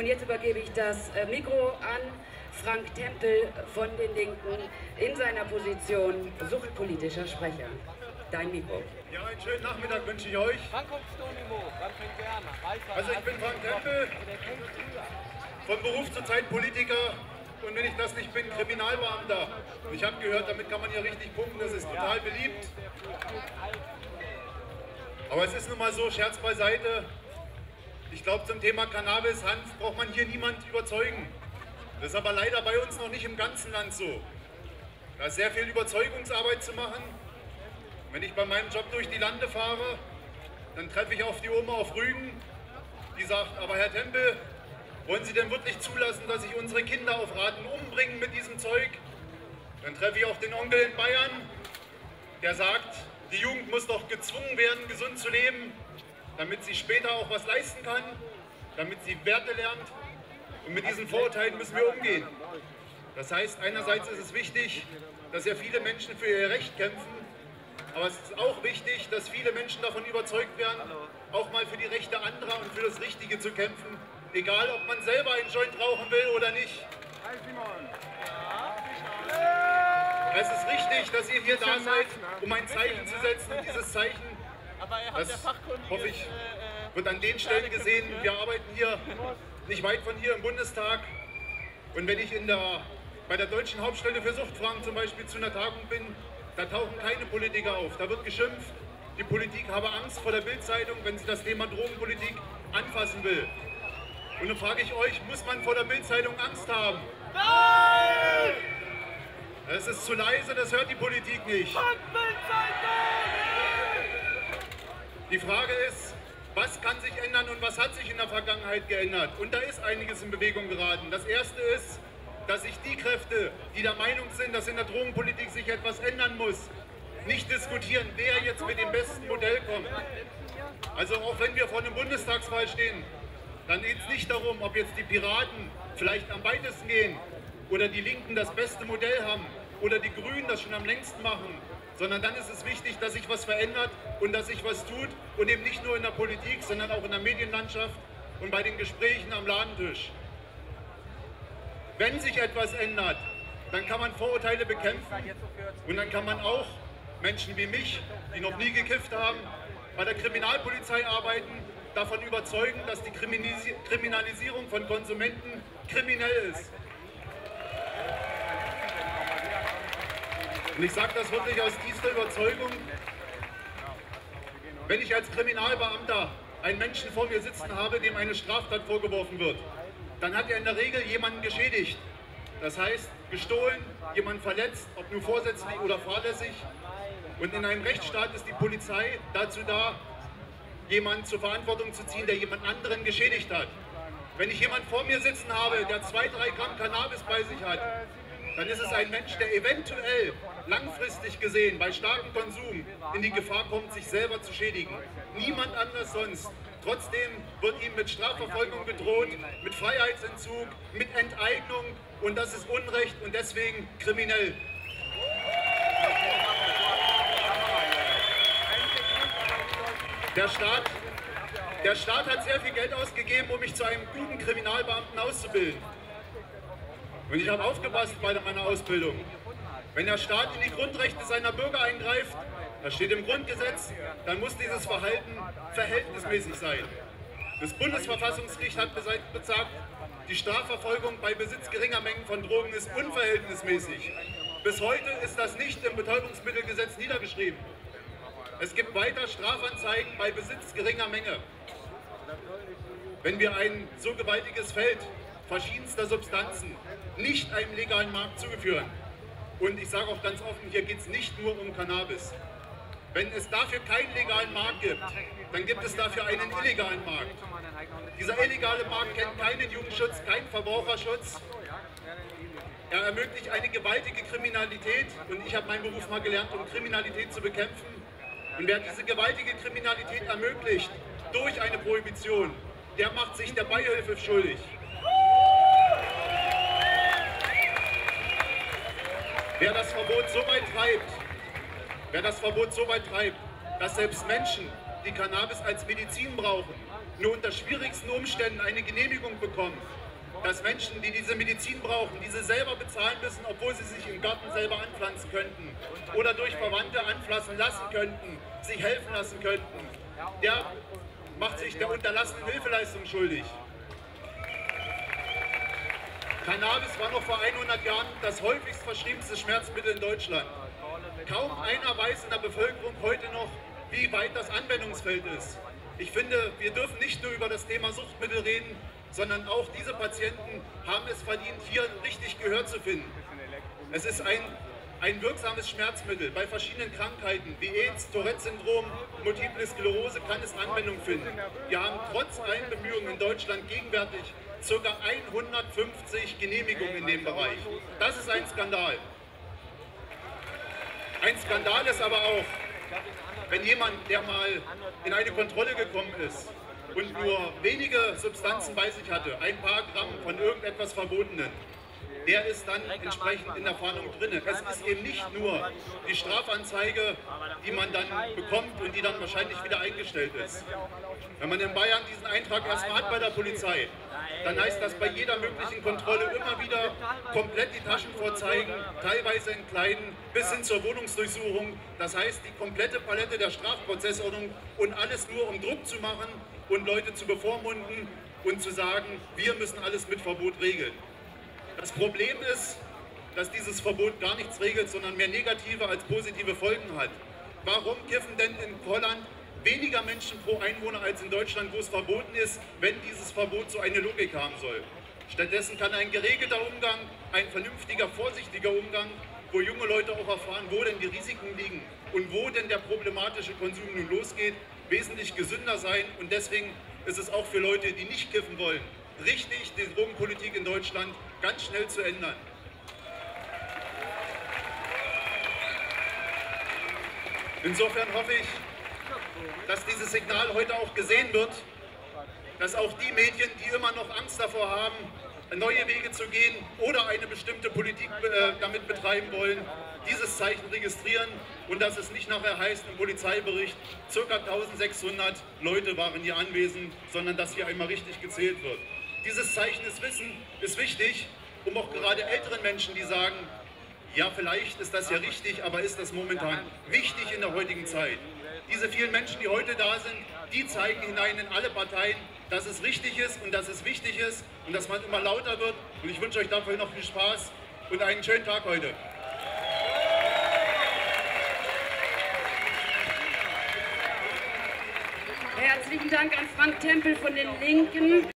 Und jetzt übergebe ich das äh, Mikro an Frank Tempel von den Linken in seiner Position suchtpolitischer Sprecher. Dein Mikro. Ja, einen schönen Nachmittag wünsche ich euch. Also ich bin Frank Tempel, von Beruf zurzeit Politiker und wenn ich das nicht bin, Kriminalbeamter. Und ich habe gehört, damit kann man hier richtig punkten, das ist total beliebt. Aber es ist nun mal so, Scherz beiseite, ich glaube zum Thema Cannabis, Hanf, braucht man hier niemand überzeugen. Das ist aber leider bei uns noch nicht im ganzen Land so. Da ist sehr viel Überzeugungsarbeit zu machen. Wenn ich bei meinem Job durch die Lande fahre, dann treffe ich auf die Oma auf Rügen, die sagt, aber Herr Tempel, wollen Sie denn wirklich zulassen, dass sich unsere Kinder auf Raten umbringen mit diesem Zeug? Dann treffe ich auch den Onkel in Bayern, der sagt, die Jugend muss doch gezwungen werden, gesund zu leben, damit sie später auch was leisten kann, damit sie Werte lernt. Und mit diesen Vorurteilen müssen wir umgehen. Das heißt, einerseits ist es wichtig, dass ja viele Menschen für ihr Recht kämpfen, aber es ist auch wichtig, dass viele Menschen davon überzeugt werden, auch mal für die Rechte anderer und für das Richtige zu kämpfen, egal ob man selber einen Joint rauchen will oder nicht. Es ist richtig, dass ihr hier da seid, um ein Zeichen zu setzen und dieses Zeichen, das hoffe ich, wird an den Stellen gesehen. Wir arbeiten hier nicht weit von hier im Bundestag und wenn ich in der, bei der Deutschen Hauptstelle für Suchtfragen zum Beispiel zu einer Tagung bin, da tauchen keine Politiker auf. Da wird geschimpft, die Politik habe Angst vor der Bildzeitung, wenn sie das Thema Drogenpolitik anfassen will. Und dann frage ich euch, muss man vor der Bildzeitung Angst haben? Nein! Es ist zu leise, das hört die Politik nicht. Die Frage ist, was kann sich ändern und was hat sich in der Vergangenheit geändert? Und da ist einiges in Bewegung geraten. Das erste ist, dass sich die Kräfte, die der Meinung sind, dass in der Drogenpolitik sich etwas ändern muss, nicht diskutieren, wer jetzt mit dem besten Modell kommt. Also auch wenn wir vor einem Bundestagswahl stehen, dann geht es nicht darum, ob jetzt die Piraten vielleicht am weitesten gehen oder die Linken das beste Modell haben oder die Grünen das schon am längsten machen, sondern dann ist es wichtig, dass sich was verändert und dass sich was tut und eben nicht nur in der Politik, sondern auch in der Medienlandschaft und bei den Gesprächen am Ladentisch. Wenn sich etwas ändert, dann kann man Vorurteile bekämpfen und dann kann man auch Menschen wie mich, die noch nie gekifft haben, bei der Kriminalpolizei arbeiten, davon überzeugen, dass die Kriminalisierung von Konsumenten kriminell ist. Und ich sage das wirklich aus tiefster Überzeugung. Wenn ich als Kriminalbeamter einen Menschen vor mir sitzen habe, dem eine Straftat vorgeworfen wird, dann hat er in der Regel jemanden geschädigt. Das heißt, gestohlen, jemanden verletzt, ob nur vorsätzlich oder fahrlässig. Und in einem Rechtsstaat ist die Polizei dazu da, jemanden zur Verantwortung zu ziehen, der jemand anderen geschädigt hat. Wenn ich jemanden vor mir sitzen habe, der zwei, drei Gramm Cannabis bei sich hat, dann ist es ein Mensch, der eventuell langfristig gesehen bei starkem Konsum in die Gefahr kommt, sich selber zu schädigen. Niemand anders sonst. Trotzdem wird ihm mit Strafverfolgung gedroht, mit Freiheitsentzug, mit Enteignung und das ist Unrecht und deswegen kriminell. Der Staat, der Staat hat sehr viel Geld ausgegeben, um mich zu einem guten Kriminalbeamten auszubilden. Und ich habe aufgepasst bei meiner Ausbildung. Wenn der Staat in die Grundrechte seiner Bürger eingreift, das steht im Grundgesetz, dann muss dieses Verhalten verhältnismäßig sein. Das Bundesverfassungsgericht hat gesagt, die Strafverfolgung bei Besitz geringer Mengen von Drogen ist unverhältnismäßig. Bis heute ist das nicht im Betäubungsmittelgesetz niedergeschrieben. Es gibt weiter Strafanzeigen bei Besitz geringer Menge. Wenn wir ein so gewaltiges Feld verschiedenster Substanzen nicht einem legalen Markt zugeführen, und ich sage auch ganz offen, hier geht es nicht nur um Cannabis. Wenn es dafür keinen legalen Markt gibt, dann gibt es dafür einen illegalen Markt. Dieser illegale Markt kennt keinen Jugendschutz, keinen Verbraucherschutz. Er ermöglicht eine gewaltige Kriminalität und ich habe meinen Beruf mal gelernt, um Kriminalität zu bekämpfen, und wer diese gewaltige Kriminalität ermöglicht durch eine Prohibition, der macht sich der Beihilfe schuldig. Wer das Verbot so weit treibt, wer das Verbot so weit treibt, dass selbst Menschen, die Cannabis als Medizin brauchen, nur unter schwierigsten Umständen eine Genehmigung bekommen, dass Menschen, die diese Medizin brauchen, diese selber bezahlen müssen, obwohl sie sich im Garten selber anpflanzen könnten oder durch Verwandte anpflanzen lassen könnten, sich helfen lassen könnten, der macht sich der unterlassenen Hilfeleistung schuldig. Cannabis war noch vor 100 Jahren das häufigst verschriebenste Schmerzmittel in Deutschland. Kaum einer weiß in der Bevölkerung heute noch, wie weit das Anwendungsfeld ist. Ich finde, wir dürfen nicht nur über das Thema Suchtmittel reden, sondern auch diese Patienten haben es verdient, hier richtig Gehör zu finden. Es ist ein, ein wirksames Schmerzmittel. Bei verschiedenen Krankheiten wie AIDS, Tourette-Syndrom, Multiple Sklerose kann es Anwendung finden. Wir haben trotz allen Bemühungen in Deutschland gegenwärtig ca. 150 Genehmigungen in dem Bereich. Das ist ein Skandal. Ein Skandal ist aber auch, wenn jemand, der mal in eine Kontrolle gekommen ist und nur wenige Substanzen bei sich hatte, ein paar Gramm von irgendetwas Verbotenen, der ist dann entsprechend in der Fahndung drin. Es ist eben nicht nur die Strafanzeige, die man dann bekommt und die dann wahrscheinlich wieder eingestellt ist. Wenn man in Bayern diesen Eintrag erstmal hat bei der Polizei, dann heißt das bei jeder möglichen Kontrolle immer wieder komplett die Taschen vorzeigen, teilweise in kleinen, bis hin zur Wohnungsdurchsuchung. Das heißt, die komplette Palette der Strafprozessordnung und alles nur um Druck zu machen und Leute zu bevormunden und zu sagen, wir müssen alles mit Verbot regeln. Das Problem ist, dass dieses Verbot gar nichts regelt, sondern mehr negative als positive Folgen hat. Warum kiffen denn in Holland weniger Menschen pro Einwohner als in Deutschland, wo es verboten ist, wenn dieses Verbot so eine Logik haben soll? Stattdessen kann ein geregelter Umgang, ein vernünftiger, vorsichtiger Umgang, wo junge Leute auch erfahren, wo denn die Risiken liegen und wo denn der problematische Konsum nun losgeht, wesentlich gesünder sein. Und deswegen ist es auch für Leute, die nicht kiffen wollen, richtig, die Drogenpolitik in Deutschland ganz schnell zu ändern. Insofern hoffe ich, dass dieses Signal heute auch gesehen wird, dass auch die Medien, die immer noch Angst davor haben, neue Wege zu gehen oder eine bestimmte Politik äh, damit betreiben wollen, dieses Zeichen registrieren und dass es nicht nachher heißt im Polizeibericht, ca. 1600 Leute waren hier anwesend, sondern dass hier einmal richtig gezählt wird. Dieses Zeichen des Wissen ist wichtig, um auch gerade älteren Menschen, die sagen, ja, vielleicht ist das ja richtig, aber ist das momentan wichtig in der heutigen Zeit? Diese vielen Menschen, die heute da sind, die zeigen hinein in alle Parteien, dass es richtig ist und dass es wichtig ist und dass man immer lauter wird. Und ich wünsche euch dafür noch viel Spaß und einen schönen Tag heute. Herzlichen Dank an Frank Tempel von den Linken.